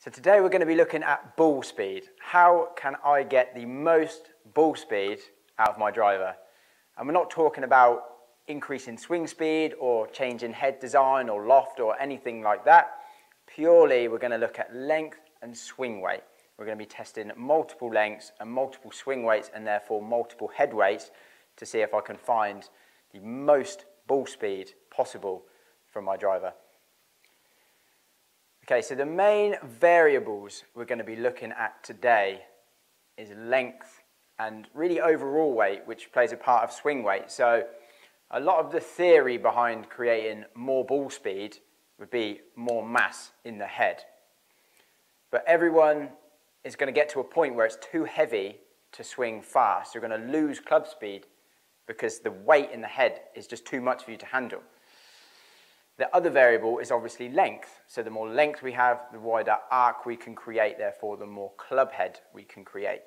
So today we're going to be looking at ball speed. How can I get the most ball speed out of my driver? And we're not talking about increasing swing speed or changing head design or loft or anything like that. Purely we're going to look at length and swing weight. We're going to be testing multiple lengths and multiple swing weights and therefore multiple head weights to see if I can find the most ball speed possible from my driver. Okay, so the main variables we're going to be looking at today is length and really overall weight, which plays a part of swing weight. So a lot of the theory behind creating more ball speed would be more mass in the head. But everyone is going to get to a point where it's too heavy to swing fast. You're going to lose club speed because the weight in the head is just too much for you to handle. The other variable is obviously length. So the more length we have, the wider arc we can create, therefore the more club head we can create.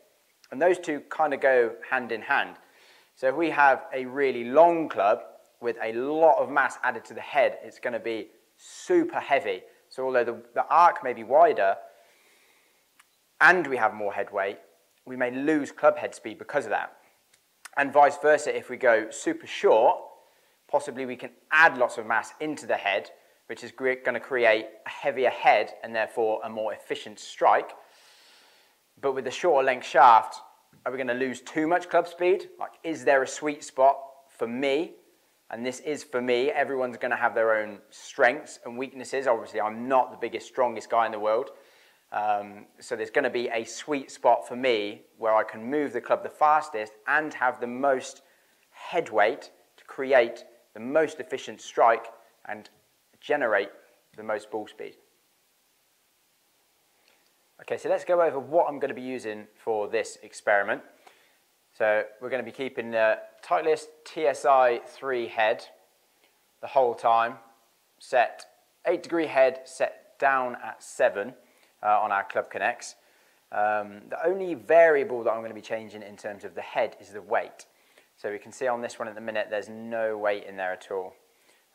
And those two kind of go hand in hand. So if we have a really long club with a lot of mass added to the head, it's going to be super heavy. So although the, the arc may be wider and we have more head weight, we may lose club head speed because of that. And vice versa, if we go super short, possibly we can add lots of mass into the head, which is going to create a heavier head and therefore a more efficient strike. But with the shorter length shaft, are we going to lose too much club speed? Like, is there a sweet spot for me? And this is for me. Everyone's going to have their own strengths and weaknesses. Obviously, I'm not the biggest, strongest guy in the world. Um, so there's going to be a sweet spot for me where I can move the club the fastest and have the most head weight to create the most efficient strike and generate the most ball speed. Okay, so let's go over what I'm going to be using for this experiment. So we're going to be keeping the Titleist TSI 3 head the whole time, set 8 degree head, set down at 7 uh, on our Club Connects. Um, the only variable that I'm going to be changing in terms of the head is the weight. So we can see on this one at the minute, there's no weight in there at all.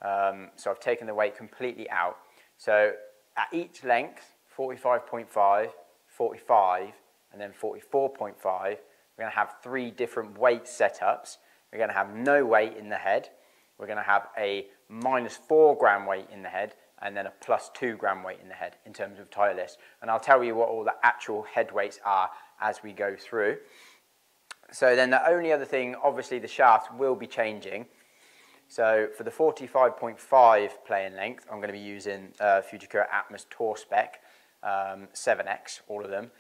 Um, so I've taken the weight completely out. So at each length, 45.5, 45, and then 44.5, we're going to have three different weight setups. We're going to have no weight in the head. We're going to have a minus four gram weight in the head, and then a plus two gram weight in the head in terms of Titleist. And I'll tell you what all the actual head weights are as we go through. So then the only other thing, obviously the shaft will be changing. So for the 45.5 playing length, I'm going to be using uh, Fujikura Atmos Tour Spec um, 7X, all of them.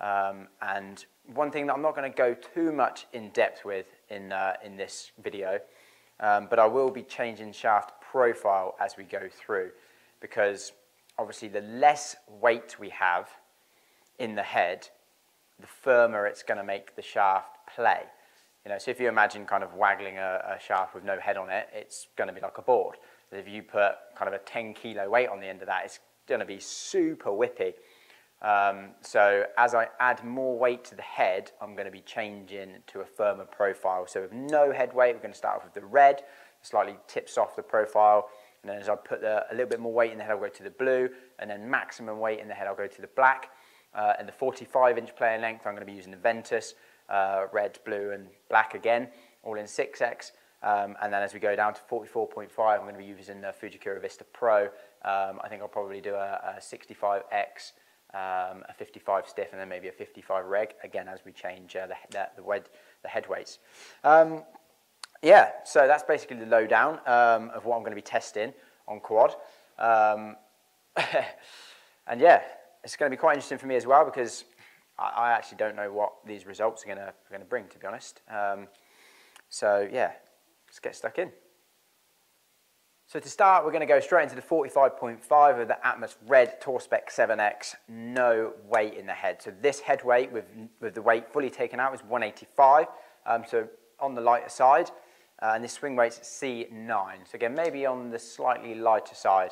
Um, and one thing that I'm not going to go too much in depth with in, uh, in this video, um, but I will be changing shaft profile as we go through because obviously the less weight we have in the head, the firmer it's going to make the shaft play. You know, so if you imagine kind of waggling a, a shaft with no head on it, it's going to be like a board. But if you put kind of a 10 kilo weight on the end of that, it's going to be super whippy. Um, so as I add more weight to the head, I'm going to be changing to a firmer profile. So with no head weight, we're going to start off with the red, slightly tips off the profile. And then as I put the, a little bit more weight in the head, I'll go to the blue. And then maximum weight in the head, I'll go to the black. Uh, and the 45 inch player length, I'm going to be using the Ventus uh, red, blue, and black again, all in 6X. Um, and then as we go down to 44.5, I'm going to be using the Fujikura Vista Pro. Um, I think I'll probably do a, a 65X, um, a 55 stiff, and then maybe a 55 reg, again, as we change uh, the, the, the, wed, the head weights. Um, yeah, so that's basically the lowdown um, of what I'm going to be testing on quad. Um, and yeah, it's going to be quite interesting for me as well because I, I actually don't know what these results are going to, going to bring, to be honest. Um, so yeah, let's get stuck in. So to start, we're going to go straight into the 45.5 of the Atmos Red Tour Spec 7X, no weight in the head. So this head weight with, with the weight fully taken out is 185, um, so on the lighter side. Uh, and this swing weight's C9. So again, maybe on the slightly lighter side.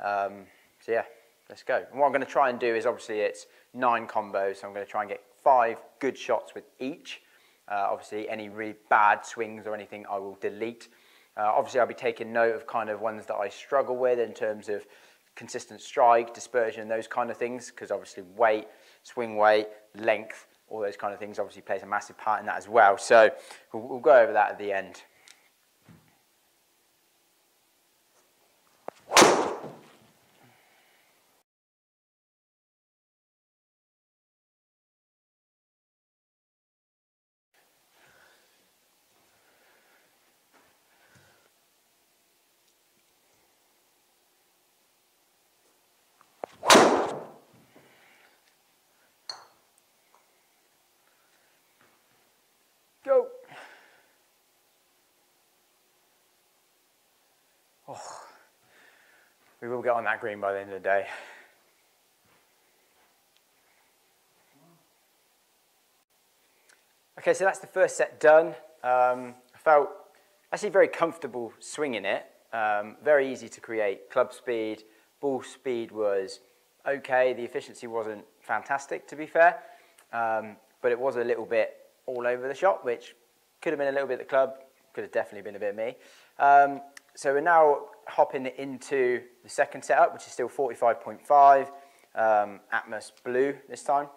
Um, so yeah, let's go. And what I'm going to try and do is obviously it's nine combos, so I'm going to try and get five good shots with each. Uh, obviously, any really bad swings or anything I will delete. Uh, obviously, I'll be taking note of kind of ones that I struggle with in terms of consistent strike, dispersion, those kind of things, because obviously weight, swing weight, length, all those kind of things obviously plays a massive part in that as well. So we'll, we'll go over that at the end. Go. Oh, we will get on that green by the end of the day. Okay, so that's the first set done. Um, I felt actually very comfortable swinging it. Um, very easy to create. Club speed, ball speed was okay. The efficiency wasn't fantastic, to be fair, um, but it was a little bit all over the shop, which could have been a little bit the club, could have definitely been a bit me. Um, so we're now hopping into the second setup, which is still 45.5 um, Atmos Blue this time.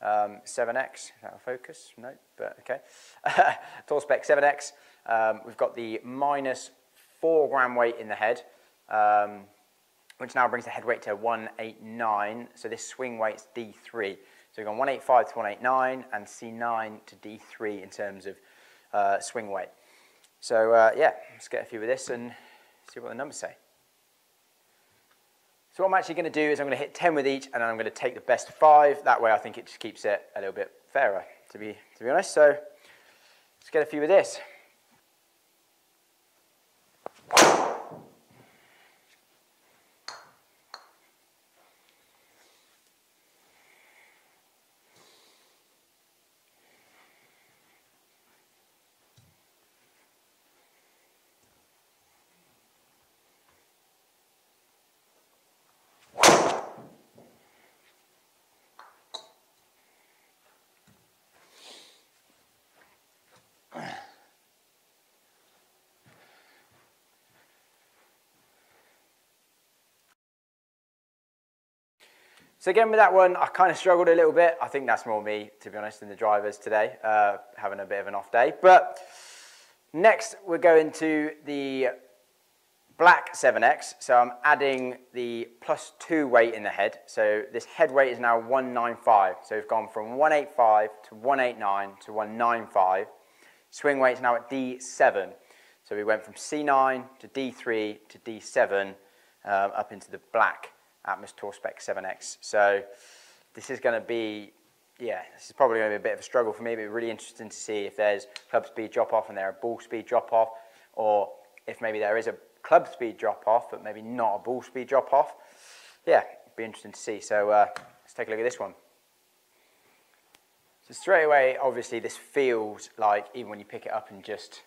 Um, 7X, is that a focus? No, but okay. Tour-Spec 7X. Um, we've got the minus 4 gram weight in the head, um, which now brings the head weight to 189. So this swing weight's D3. So we've gone 185 to 189 and C9 to D3 in terms of uh, swing weight. So uh, yeah, let's get a few of this and see what the numbers say. So what I'm actually going to do is I'm going to hit 10 with each and I'm going to take the best five. That way I think it just keeps it a little bit fairer, to be, to be honest. So let's get a few of this. So again, with that one, I kind of struggled a little bit. I think that's more me, to be honest, than the drivers today, uh, having a bit of an off day. But next, we're going to the black 7X. So I'm adding the plus two weight in the head. So this head weight is now 195. So we've gone from 185 to 189 to 195. Swing weight is now at D7. So we went from C9 to D3 to D7 um, up into the black Atmos Tour Spec 7X. So this is going to be, yeah, this is probably going to be a bit of a struggle for me, but really interesting to see if there's club speed drop off and there a ball speed drop off, or if maybe there is a club speed drop off, but maybe not a ball speed drop off. Yeah, it'd be interesting to see. So uh, let's take a look at this one. So straight away, obviously, this feels like even when you pick it up and just,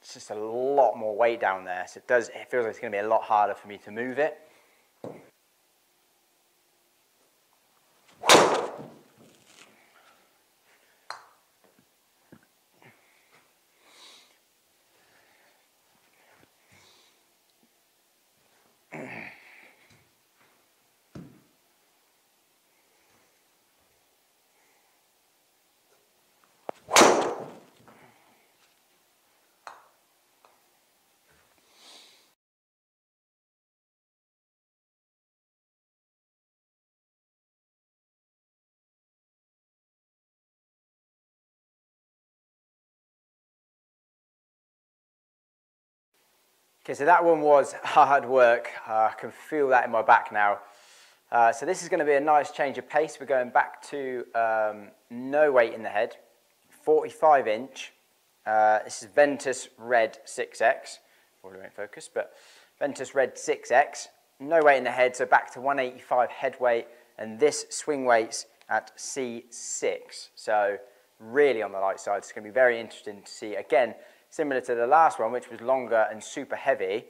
it's just a lot more weight down there. So it does, it feels like it's going to be a lot harder for me to move it. Okay, so that one was hard work. Uh, I can feel that in my back now. Uh, so this is going to be a nice change of pace. We're going back to um, no weight in the head, 45 inch. Uh, this is Ventus Red 6X. Probably won't focus, but Ventus Red 6X. No weight in the head, so back to 185 head weight, and this swing weights at C6. So really on the light side. It's going to be very interesting to see. Again, similar to the last one, which was longer and super heavy,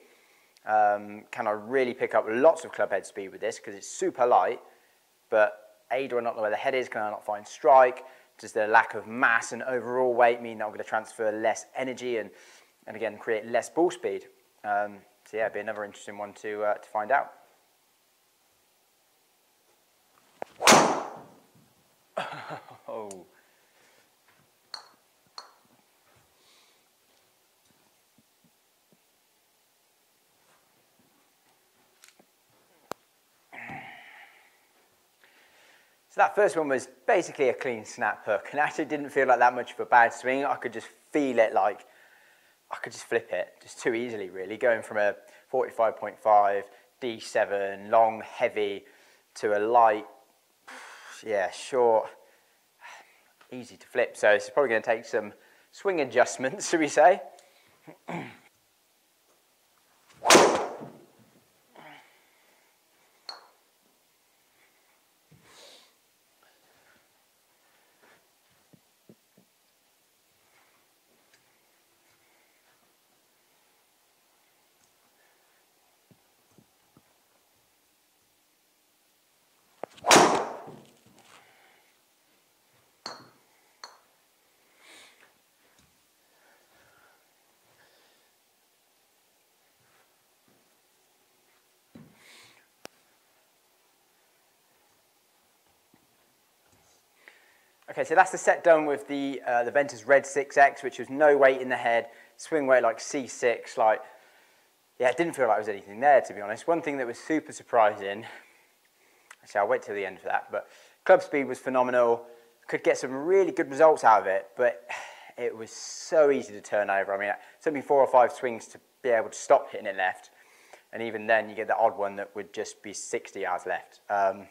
um, can I really pick up lots of club head speed with this because it's super light, but A, do I not know where the head is? Can I not find strike? Does the lack of mass and overall weight mean that I'm going to transfer less energy and, and again, create less ball speed? Um, so yeah, it'd be another interesting one to, uh, to find out. oh. So that first one was basically a clean snap hook and actually didn't feel like that much of a bad swing. I could just feel it like, I could just flip it just too easily really, going from a 45.5, D7, long, heavy, to a light, yeah, short, easy to flip. So it's probably going to take some swing adjustments, should we say. Okay, so that's the set done with the, uh, the Ventus Red 6X, which was no weight in the head, swing weight like C6, like, yeah, it didn't feel like there was anything there, to be honest. One thing that was super surprising, actually, I'll wait till the end for that, but club speed was phenomenal, could get some really good results out of it, but it was so easy to turn over. I mean, it took me four or five swings to be able to stop hitting it left, and even then you get the odd one that would just be 60 yards left. Um,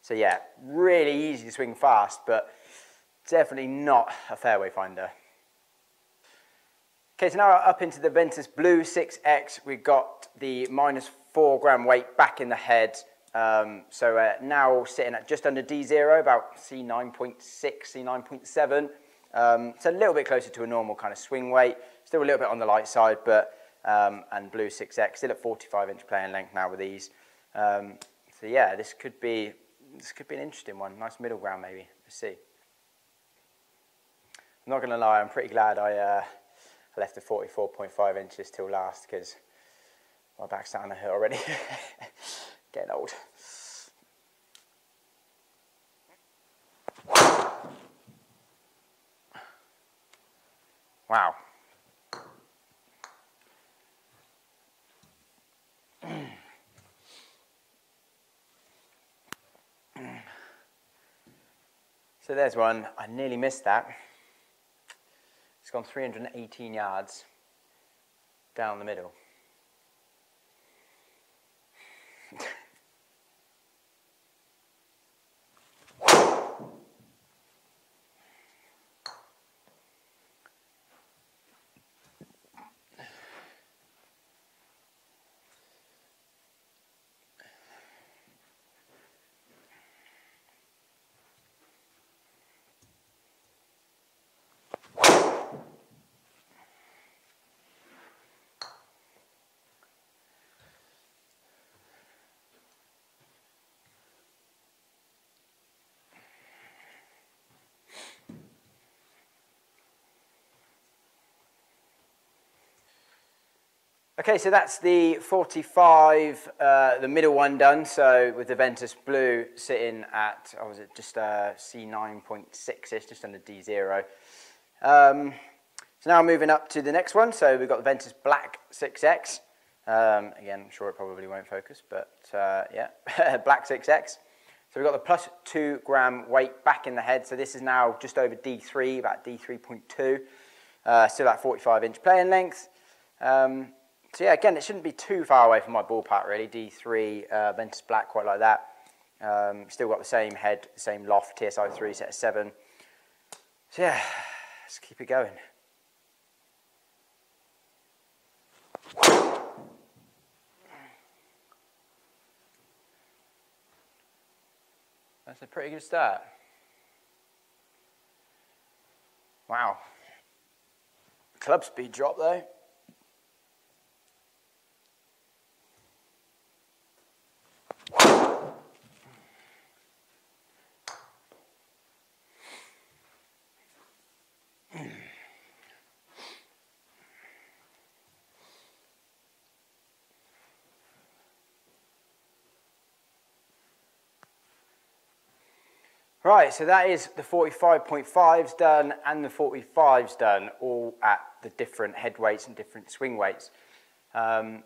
so yeah, really easy to swing fast, but definitely not a fairway finder. Okay, so now up into the Ventus Blue 6X, we've got the minus four gram weight back in the head. Um, so uh, now sitting at just under D0, about C9.6, C9.7. Um, a little bit closer to a normal kind of swing weight. Still a little bit on the light side, but um, and Blue 6X still at 45 inch playing length now with these. Um, so yeah, this could be this could be an interesting one. Nice middle ground maybe. Let's see. I'm not going to lie, I'm pretty glad I, uh, left the 44.5 inches till last because my back's starting to hurt already. Getting old. Wow. So there's one. I nearly missed that. It's gone 318 yards down the middle. Okay, so that's the 45, uh, the middle one done. So with the Ventus Blue sitting at, oh, was it just uh, C9.6-ish, just under D0. Um, so now moving up to the next one. So we've got the Ventus Black 6X. Um, again, I'm sure it probably won't focus, but uh, yeah, Black 6X. So we've got the plus two gram weight back in the head. So this is now just over D3, about D3.2. Uh, still at 45 inch playing length. Um, so yeah, again, it shouldn't be too far away from my ballpark really. D3, uh, Ventus Black, quite like that. Um, still got the same head, same loft, TSI 3 set of 7. So yeah, let's keep it going. That's a pretty good start. Wow. Club speed drop though. Right, so that is the 45.5s done and the 45s done, all at the different head weights and different swing weights. Um,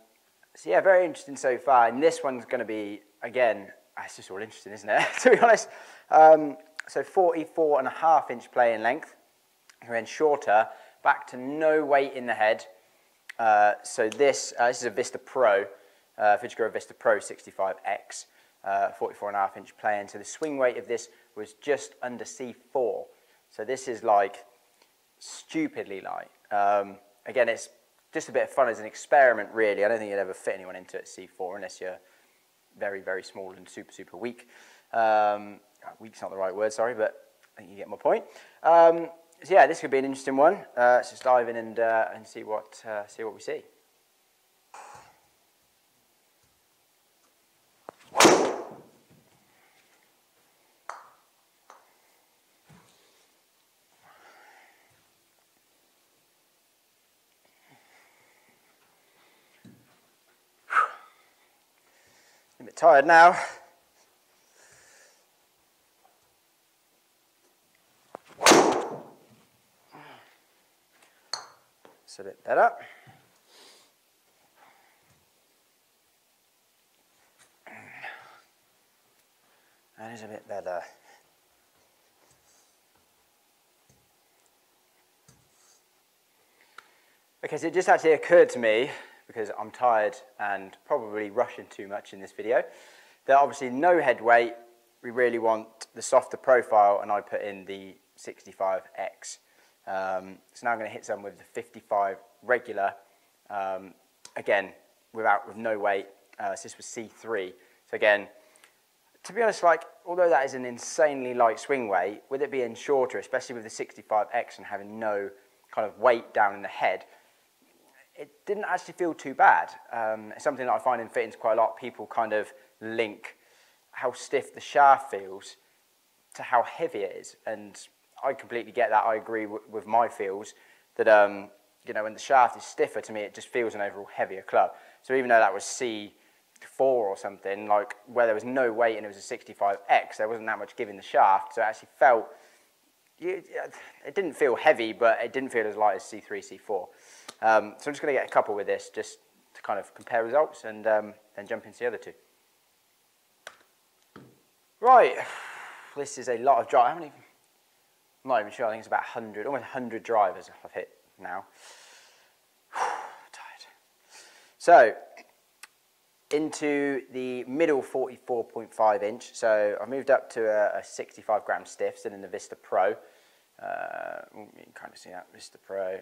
so yeah, very interesting so far. And this one's going to be, again, ah, it's just all interesting, isn't it? to be honest. Um, so 44 and a half inch playing length, and then shorter, back to no weight in the head. Uh, so this, uh, this is a Vista Pro, uh, Fujikura Vista Pro 65X, uh, 44 and a half inch playing. So the swing weight of this was just under C4. So this is like stupidly light. Um, again, it's just a bit of fun as an experiment, really. I don't think you'd ever fit anyone into it C4 unless you're very, very small and super, super weak. Um, weak's not the right word, sorry, but I think you get my point. Um, so yeah, this could be an interesting one. Uh, let's just dive in and, uh, and see, what, uh, see what we see. A bit tired now. It's a bit better. That is a bit better. Because it just actually occurred to me because I'm tired and probably rushing too much in this video, that obviously no head weight, we really want the softer profile and I put in the 65X. Um, so now I'm going to hit some with the 55 regular, um, again, without, with no weight. Uh, so this was C3. So again, to be honest, like, although that is an insanely light swing weight, with it being shorter, especially with the 65X and having no kind of weight down in the head, it didn't actually feel too bad. Um, it's something that I find in fittings quite a lot. People kind of link how stiff the shaft feels to how heavy it is. And I completely get that. I agree with my feels that, um, you know, when the shaft is stiffer, to me, it just feels an overall heavier club. So even though that was C4 or something, like where there was no weight and it was a 65X, there wasn't that much giving the shaft. So it actually felt, it didn't feel heavy, but it didn't feel as light as C3, C4. Um, so I'm just going to get a couple with this just to kind of compare results and um, then jump into the other two. Right, this is a lot of drive. I'm not even sure. I think it's about 100, almost 100 drivers I've hit now. Tired. So, into the middle 44.5 inch. So I moved up to a, a 65 gram stiff, still in the Vista Pro. Uh, you can kind of see that Vista Pro.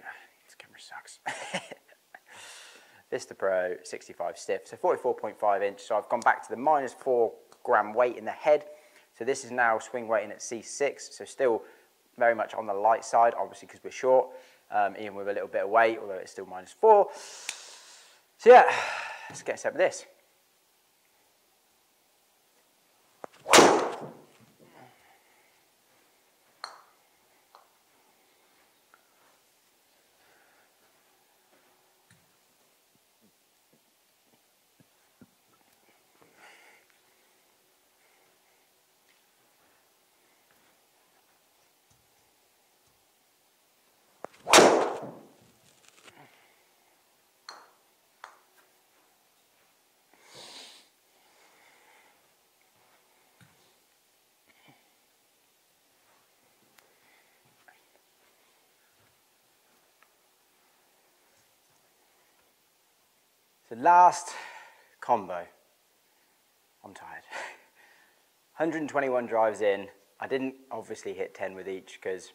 This camera sucks. Vista Pro 65 stiff, so 44.5 inch. So I've gone back to the minus four gram weight in the head. So this is now swing weighting at C6, so still very much on the light side, obviously because we're short, um, even with a little bit of weight, although it's still minus four. So yeah, let's get set with this. So last combo. I'm tired. 121 drives in. I didn't obviously hit 10 with each because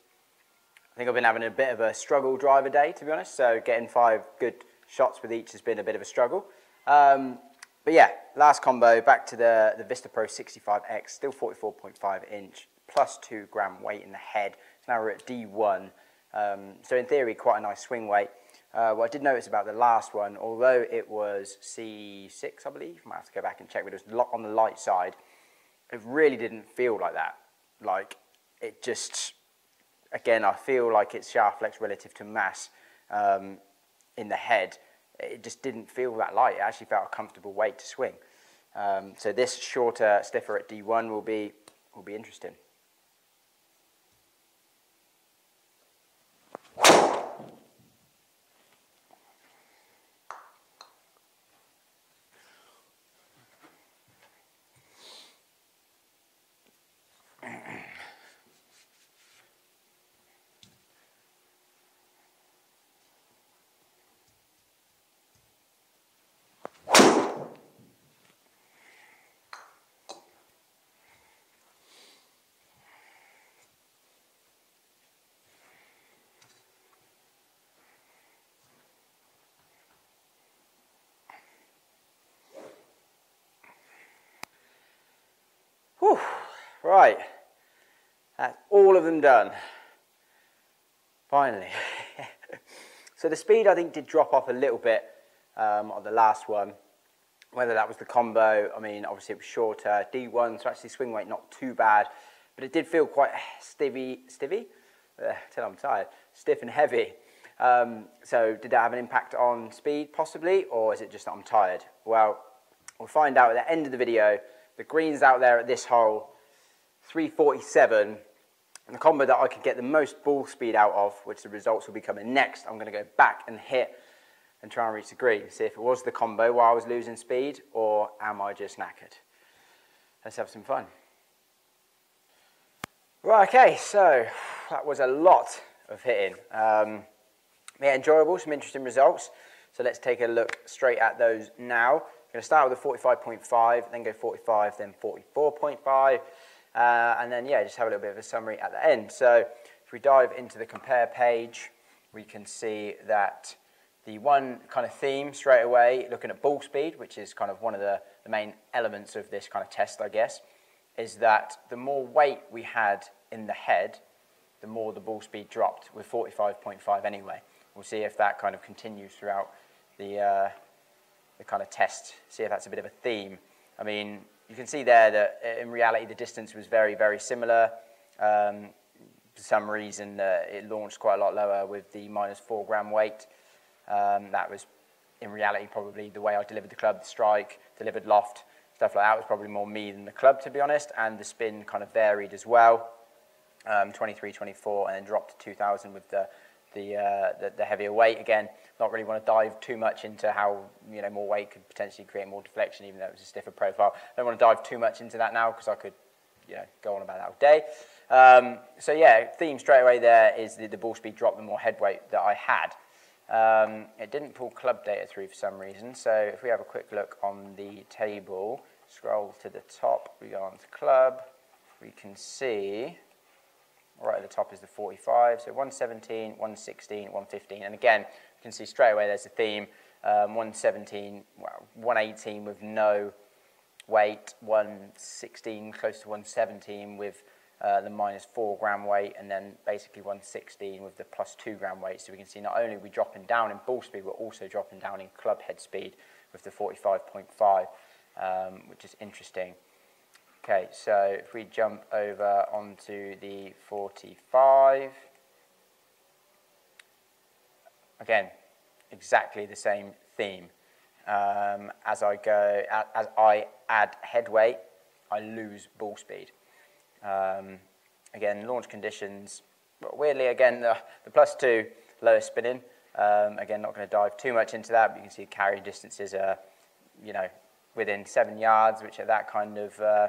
I think I've been having a bit of a struggle driver day, to be honest. So getting five good shots with each has been a bit of a struggle. Um, but yeah, last combo, back to the, the Vista Pro 65X, still 44.5 inch, plus two gram weight in the head. So now we're at D1. Um, so in theory, quite a nice swing weight. Uh, what I did notice about the last one, although it was C6, I believe, I might have to go back and check, but it was on the light side, it really didn't feel like that. Like, it just, again, I feel like it's shaft flex relative to mass um, in the head. It just didn't feel that light. It actually felt a comfortable weight to swing. Um, so this shorter, stiffer at D1 will be, will be interesting. Whew. Right. That's all of them done. Finally. so the speed I think did drop off a little bit um, on the last one. Whether that was the combo, I mean, obviously it was shorter. D1, so actually swing weight not too bad, but it did feel quite stivy, stivy? Uh, till I'm tired. Stiff and heavy. Um, so did that have an impact on speed possibly, or is it just that I'm tired? Well, we'll find out at the end of the video. The greens out there at this hole, 347, and the combo that I could get the most ball speed out of, which the results will be coming next, I'm going to go back and hit and try and reach the green. See if it was the combo while I was losing speed, or am I just knackered? Let's have some fun. Right, okay, so that was a lot of hitting. Um, yeah, enjoyable, some interesting results. So let's take a look straight at those now. Going to start with a 45.5, then go 45, then 44.5, uh, and then, yeah, just have a little bit of a summary at the end. So if we dive into the compare page, we can see that the one kind of theme straight away, looking at ball speed, which is kind of one of the, the main elements of this kind of test, I guess, is that the more weight we had in the head, the more the ball speed dropped with 45.5 anyway. We'll see if that kind of continues throughout the, uh, the kind of test, see if that's a bit of a theme. I mean, you can see there that uh, in reality the distance was very, very similar. Um, for some reason, uh, it launched quite a lot lower with the minus four gram weight. Um, that was, in reality, probably the way I delivered the club, the strike, delivered loft, stuff like that was probably more me than the club, to be honest. And the spin kind of varied as well. Um, 23, 24, and then dropped to 2000 with the the, uh, the, the, heavier weight. Again, not really want to dive too much into how you know more weight could potentially create more deflection, even though it was a stiffer profile. I don't want to dive too much into that now because I could you know go on about that all day. Um, so yeah, theme straight away there is the, the ball speed drop, the more head weight that I had. Um, it didn't pull club data through for some reason. So if we have a quick look on the table, scroll to the top, we go on to club, we can see Right at the top is the 45. So 117, 116, 115. And again, can see straight away there's a theme. Um, 117, well, 118 with no weight, 116 close to 117 with uh, the minus 4 gram weight, and then basically 116 with the plus 2 gram weight. So we can see not only are we dropping down in ball speed, we're also dropping down in club head speed with the 45.5, um, which is interesting. Okay, so if we jump over onto the 45, again, exactly the same theme. Um, as I go, as I add head weight, I lose ball speed. Um, again, launch conditions, weirdly, again, the, the plus two, lower spinning. Um, again, not going to dive too much into that, but you can see carry distances are, you know, within seven yards, which are that kind of uh,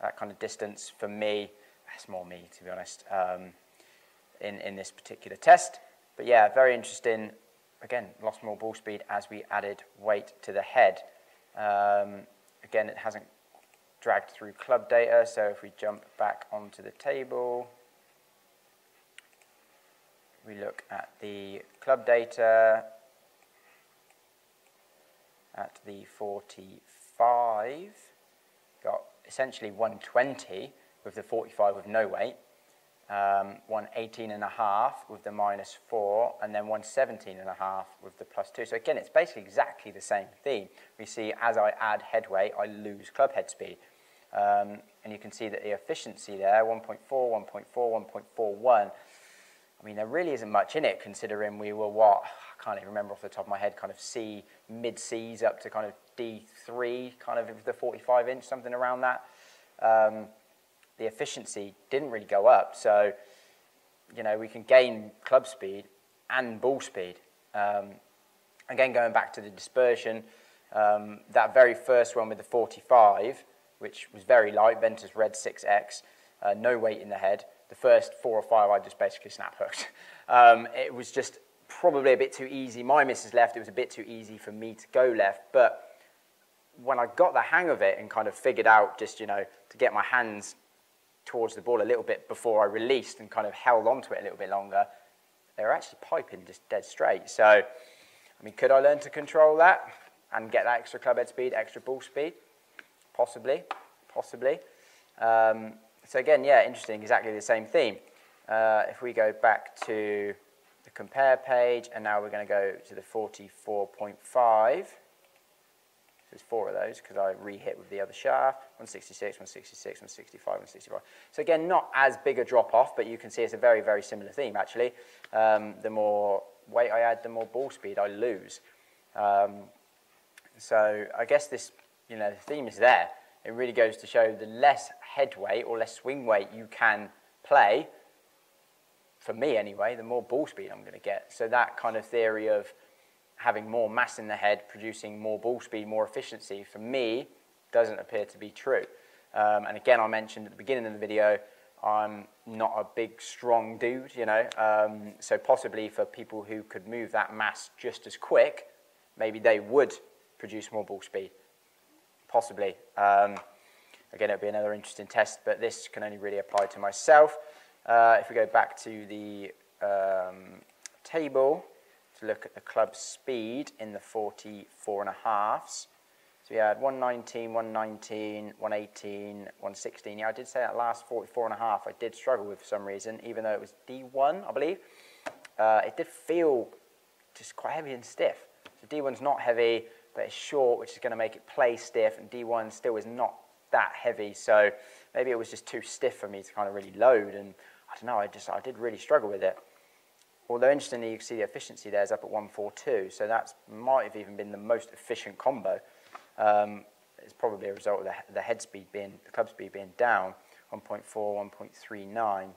that kind of distance for me. That's more me, to be honest, um, in, in this particular test. But yeah, very interesting. Again, lost more ball speed as we added weight to the head. Um, again, it hasn't dragged through club data, so if we jump back onto the table, we look at the club data at the 45, got essentially 120 with the 45 with no weight, um, 118 and a half with the minus 4, and then 117 and a half with the plus 2. So again, it's basically exactly the same theme. We see as I add headway, I lose club head speed. Um, and you can see that the efficiency there, 1.4, 1.4, 1.41, I mean, there really isn't much in it considering we were what, I can't even remember off the top of my head, kind of C, mid C's up to kind of D3, kind of the 45 inch, something around that. Um, the efficiency didn't really go up. So, you know, we can gain club speed and ball speed. Um, again, going back to the dispersion, um, that very first one with the 45, which was very light, Ventus Red 6X, uh, no weight in the head. The first four or five, I just basically snap hooked. Um, it was just probably a bit too easy. My missus left, it was a bit too easy for me to go left. But when I got the hang of it and kind of figured out just, you know, to get my hands towards the ball a little bit before I released and kind of held onto it a little bit longer, they were actually piping just dead straight. So, I mean, could I learn to control that and get that extra club head speed, extra ball speed? Possibly, possibly. Um, so again, yeah, interesting, exactly the same theme. Uh, if we go back to the compare page, and now we're going to go to the 44.5. There's four of those because I re-hit with the other shaft. 166, 166, 165, 165. So again, not as big a drop off, but you can see it's a very, very similar theme actually. Um, the more weight I add, the more ball speed I lose. Um, so I guess this, you know, the theme is there. It really goes to show the less head weight or less swing weight you can play, for me anyway, the more ball speed I'm going to get. So that kind of theory of having more mass in the head, producing more ball speed, more efficiency, for me, doesn't appear to be true. Um, and again, I mentioned at the beginning of the video, I'm not a big, strong dude, you know. Um, so possibly for people who could move that mass just as quick, maybe they would produce more ball speed. Possibly. Um, again, it would be another interesting test, but this can only really apply to myself. Uh, if we go back to the um, table, to look at the club speed in the 44 and a halves. So we had 119, 119, 118, 116. Yeah, I did say that last 44 and a half I did struggle with for some reason, even though it was D1, I believe. Uh, it did feel just quite heavy and stiff. So D1's not heavy, but it's short, which is going to make it play stiff, and D1 still is not that heavy, so maybe it was just too stiff for me to kind of really load, and I don't know, I just, I did really struggle with it. Although interestingly, you can see the efficiency there is up at 142, so that might have even been the most efficient combo. Um, it's probably a result of the, the head speed being, the club speed being down, 1.4, 1.39.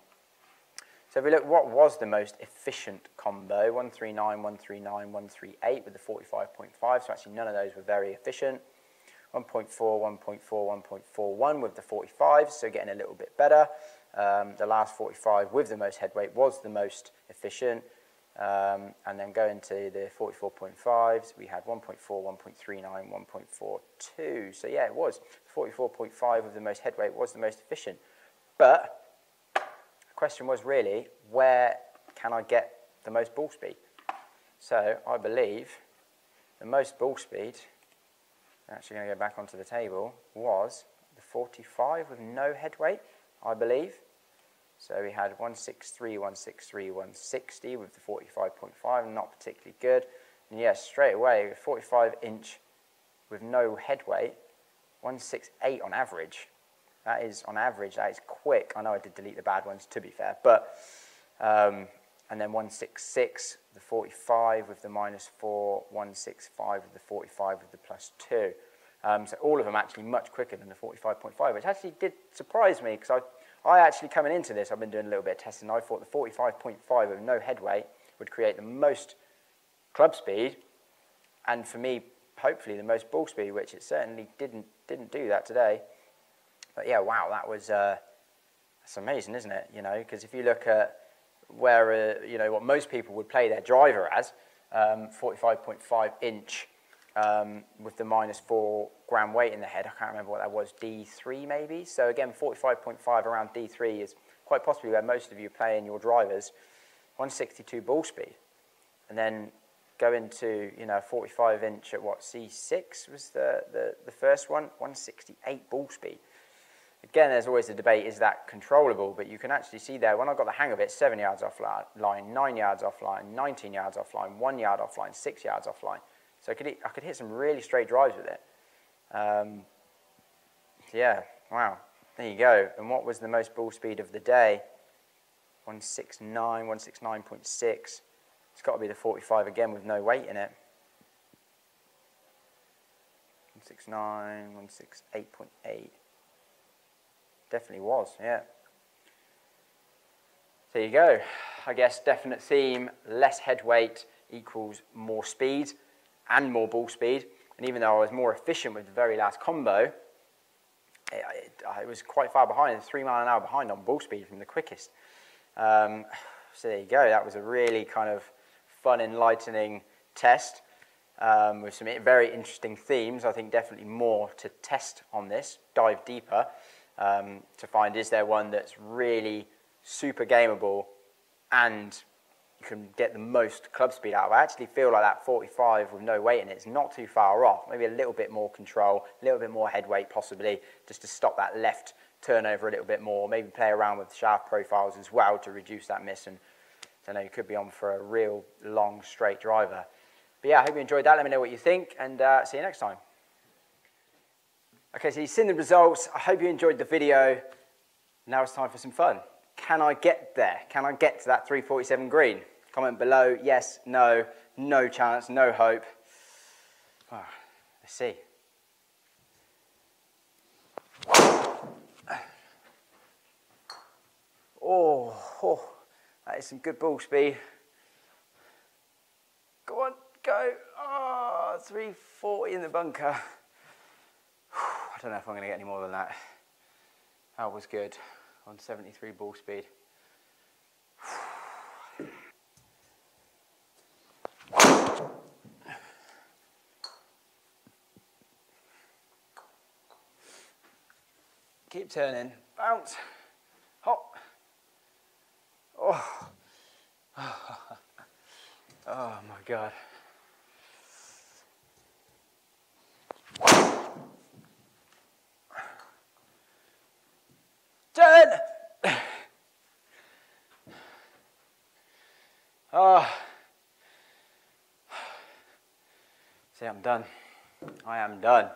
So if we look, what was the most efficient combo? 139, 139, 138 with the 45.5, so actually none of those were very efficient. 1.4, 1.4, 1.41 with the 45, so getting a little bit better. Um, the last 45 with the most head weight was the most efficient. Um, and then going to the 44.5s, we had 1.4, 1.39, 1.42. So yeah, it was 44.5 with the most head weight was the most efficient. But the question was really, where can I get the most ball speed? So I believe the most ball speed, actually going to go back onto the table, was the 45 with no head weight. I believe. So we had 163, 163, 160 with the 45.5, not particularly good. And yes, straight away, 45 inch with no head weight, 168 on average. That is, on average, that is quick. I know I did delete the bad ones, to be fair. But, um, and then 166, the 45 with the minus 4, 165 with the 45 with the plus 2. Um, so all of them actually much quicker than the 45.5, which actually did surprise me because I, I actually coming into this, I've been doing a little bit of testing. I thought the 45.5 with no head weight would create the most club speed, and for me, hopefully the most ball speed, which it certainly didn't didn't do that today. But yeah, wow, that was uh, that's amazing, isn't it? You know, because if you look at where uh, you know what most people would play their driver as, um, 45.5 inch um, with the minus four gram weight in the head. I can't remember what that was, D3 maybe. So again, 45.5 around D3 is quite possibly where most of you play in your drivers. 162 ball speed. And then go into, you know, 45 inch at what, C6 was the, the, the first one, 168 ball speed. Again, there's always the debate, is that controllable? But you can actually see there, when I got the hang of it, seven yards offline, nine yards offline, 19 yards offline, one yard offline, six yards offline. So I could, hit, I could hit some really straight drives with it. Um, yeah, wow. There you go. And what was the most ball speed of the day? 169, 169.6. It's got to be the 45 again with no weight in it. 169, 168.8. Definitely was, yeah. There you go. I guess definite theme, less head weight equals more speed and more ball speed. And even though I was more efficient with the very last combo, it, it, I was quite far behind, three mile an hour behind on ball speed from the quickest. Um, so there you go. That was a really kind of fun, enlightening test um, with some very interesting themes. I think definitely more to test on this, dive deeper um, to find is there one that's really super gameable and you can get the most club speed out of. I actually feel like that 45 with no weight in it is not too far off. Maybe a little bit more control, a little bit more head weight possibly, just to stop that left turnover a little bit more, maybe play around with shaft profiles as well to reduce that miss. And I know you could be on for a real long straight driver. But yeah, I hope you enjoyed that. Let me know what you think and uh, see you next time. Okay, so you've seen the results. I hope you enjoyed the video. Now it's time for some fun. Can I get there? Can I get to that 347 green? Comment below, yes, no, no chance, no hope. Oh, let's see. Oh, oh, that is some good ball speed. Go on, go. Ah, oh, 340 in the bunker. I don't know if I'm going to get any more than that. That was good on 73 ball speed. Turning, bounce, hop. Oh, oh my God. Turn! Oh. See, I'm done. I am done.